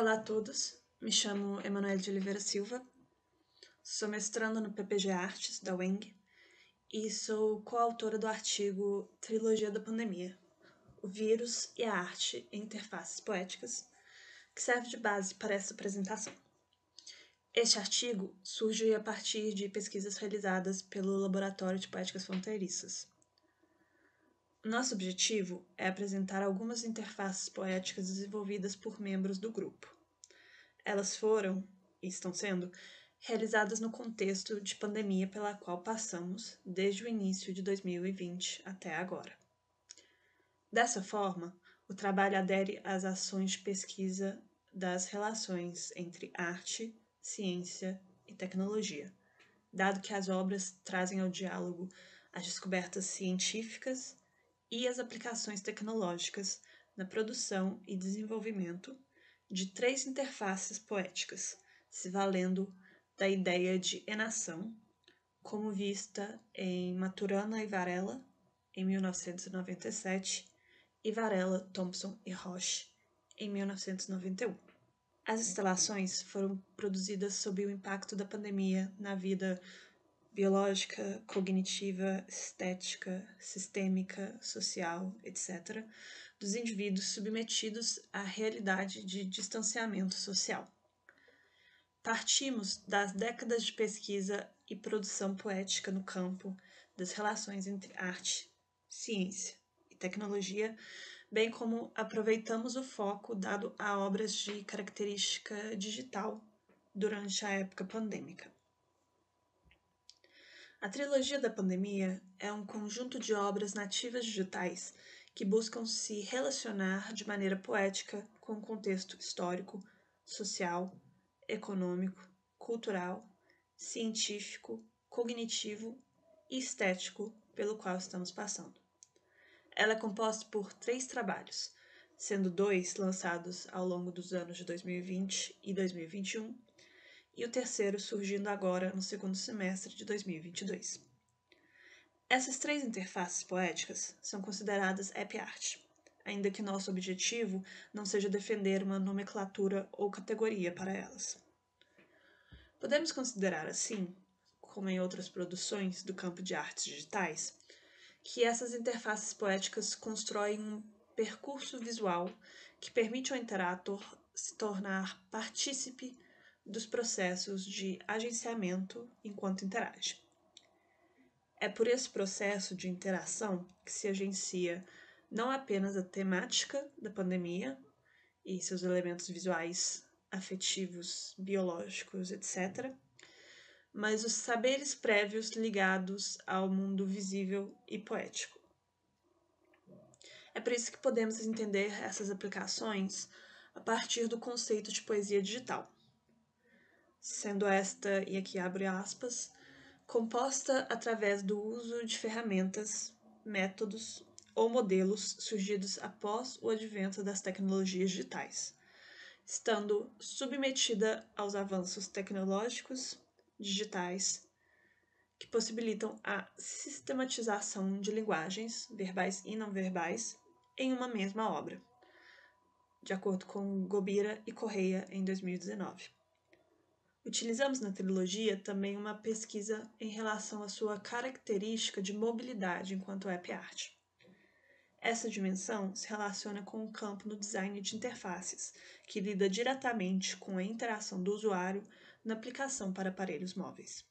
Olá a todos, me chamo Emanuel de Oliveira Silva, sou mestrando no PPG Artes da UENG e sou coautora do artigo Trilogia da Pandemia, o vírus e a arte em interfaces poéticas, que serve de base para essa apresentação. Este artigo surge a partir de pesquisas realizadas pelo Laboratório de Poéticas Fronteiriças. Nosso objetivo é apresentar algumas interfaces poéticas desenvolvidas por membros do grupo. Elas foram, e estão sendo, realizadas no contexto de pandemia pela qual passamos desde o início de 2020 até agora. Dessa forma, o trabalho adere às ações de pesquisa das relações entre arte, ciência e tecnologia, dado que as obras trazem ao diálogo as descobertas científicas e as aplicações tecnológicas na produção e desenvolvimento de três interfaces poéticas, se valendo da ideia de enação, como vista em Maturana e Varela, em 1997, e Varela, Thompson e Roche, em 1991. As instalações foram produzidas sob o impacto da pandemia na vida biológica, cognitiva, estética, sistêmica, social, etc., dos indivíduos submetidos à realidade de distanciamento social. Partimos das décadas de pesquisa e produção poética no campo das relações entre arte, ciência e tecnologia, bem como aproveitamos o foco dado a obras de característica digital durante a época pandêmica. A trilogia da pandemia é um conjunto de obras nativas digitais que buscam se relacionar de maneira poética com o contexto histórico, social, econômico, cultural, científico, cognitivo e estético pelo qual estamos passando. Ela é composta por três trabalhos, sendo dois lançados ao longo dos anos de 2020 e 2021 e o terceiro surgindo agora no segundo semestre de 2022. Essas três interfaces poéticas são consideradas app art, ainda que nosso objetivo não seja defender uma nomenclatura ou categoria para elas. Podemos considerar assim, como em outras produções do campo de artes digitais, que essas interfaces poéticas constroem um percurso visual que permite ao interator se tornar partícipe dos processos de agenciamento enquanto interage. É por esse processo de interação que se agencia não apenas a temática da pandemia e seus elementos visuais, afetivos, biológicos, etc., mas os saberes prévios ligados ao mundo visível e poético. É por isso que podemos entender essas aplicações a partir do conceito de poesia digital sendo esta, e aqui abre aspas, composta através do uso de ferramentas, métodos ou modelos surgidos após o advento das tecnologias digitais, estando submetida aos avanços tecnológicos digitais que possibilitam a sistematização de linguagens, verbais e não verbais, em uma mesma obra, de acordo com Gobira e Correia em 2019. Utilizamos na trilogia também uma pesquisa em relação à sua característica de mobilidade enquanto app art. Essa dimensão se relaciona com o campo no design de interfaces, que lida diretamente com a interação do usuário na aplicação para aparelhos móveis.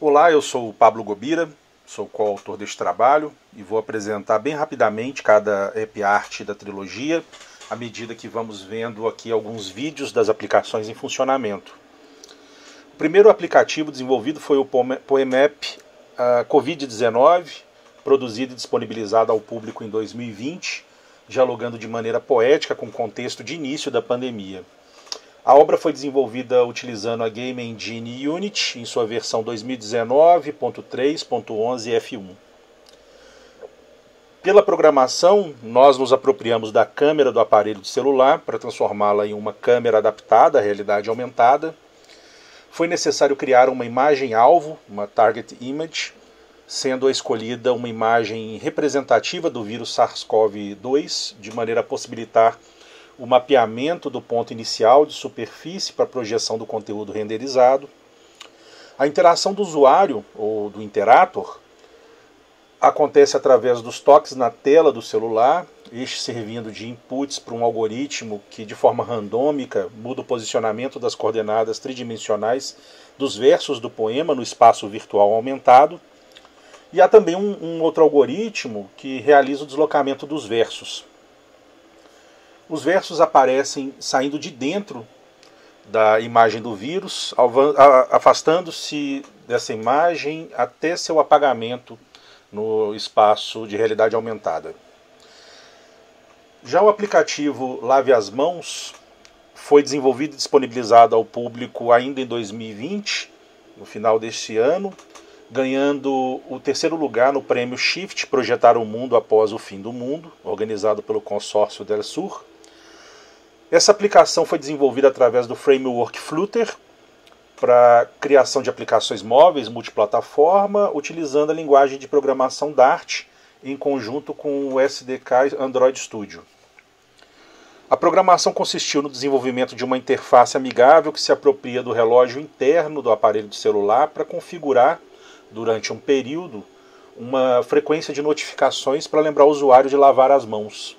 Olá, eu sou o Pablo Gobira, sou coautor deste trabalho e vou apresentar bem rapidamente cada app art da trilogia à medida que vamos vendo aqui alguns vídeos das aplicações em funcionamento. O primeiro aplicativo desenvolvido foi o Poemap uh, Covid-19, produzido e disponibilizado ao público em 2020, dialogando de maneira poética com o contexto de início da pandemia. A obra foi desenvolvida utilizando a Game Engine Unity em sua versão 2019.3.11 F1. Pela programação, nós nos apropriamos da câmera do aparelho de celular para transformá-la em uma câmera adaptada à realidade aumentada. Foi necessário criar uma imagem-alvo, uma target image, sendo a escolhida uma imagem representativa do vírus SARS-CoV-2, de maneira a possibilitar o mapeamento do ponto inicial de superfície para projeção do conteúdo renderizado. A interação do usuário ou do interator acontece através dos toques na tela do celular, este servindo de inputs para um algoritmo que, de forma randômica, muda o posicionamento das coordenadas tridimensionais dos versos do poema no espaço virtual aumentado. E há também um, um outro algoritmo que realiza o deslocamento dos versos. Os versos aparecem saindo de dentro da imagem do vírus, afastando-se dessa imagem até seu apagamento no espaço de realidade aumentada. Já o aplicativo Lave as Mãos foi desenvolvido e disponibilizado ao público ainda em 2020, no final deste ano, ganhando o terceiro lugar no prêmio Shift Projetar o Mundo Após o Fim do Mundo, organizado pelo consórcio Del Sur. Essa aplicação foi desenvolvida através do framework Flutter para criação de aplicações móveis multiplataforma, utilizando a linguagem de programação Dart em conjunto com o SDK Android Studio. A programação consistiu no desenvolvimento de uma interface amigável que se apropria do relógio interno do aparelho de celular para configurar, durante um período, uma frequência de notificações para lembrar o usuário de lavar as mãos.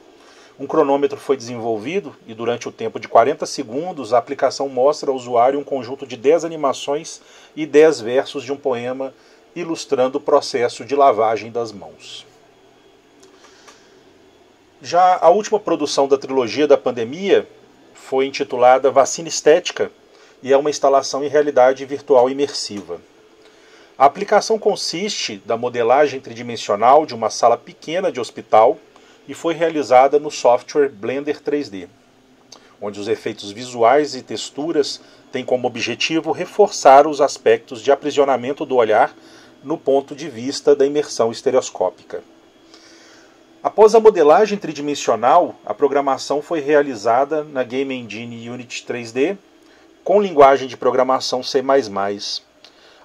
Um cronômetro foi desenvolvido e, durante o tempo de 40 segundos, a aplicação mostra ao usuário um conjunto de 10 animações e 10 versos de um poema ilustrando o processo de lavagem das mãos. Já a última produção da trilogia da pandemia foi intitulada Vacina Estética e é uma instalação em realidade virtual imersiva. A aplicação consiste da modelagem tridimensional de uma sala pequena de hospital e foi realizada no software Blender 3D, onde os efeitos visuais e texturas têm como objetivo reforçar os aspectos de aprisionamento do olhar no ponto de vista da imersão estereoscópica. Após a modelagem tridimensional, a programação foi realizada na Game Engine Unity 3D com linguagem de programação C++.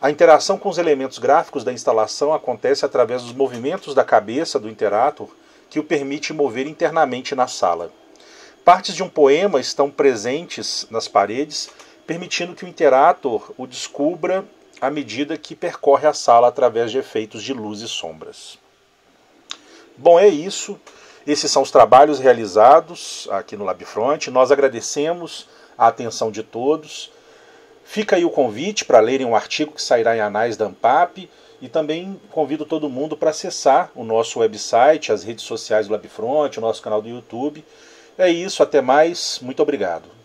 A interação com os elementos gráficos da instalação acontece através dos movimentos da cabeça do interator que o permite mover internamente na sala. Partes de um poema estão presentes nas paredes, permitindo que o interator o descubra à medida que percorre a sala através de efeitos de luz e sombras. Bom, é isso. Esses são os trabalhos realizados aqui no Labfront. Nós agradecemos a atenção de todos. Fica aí o convite para lerem um artigo que sairá em Anais da Ampap e também convido todo mundo para acessar o nosso website, as redes sociais do Labfront, o nosso canal do YouTube. É isso, até mais, muito obrigado.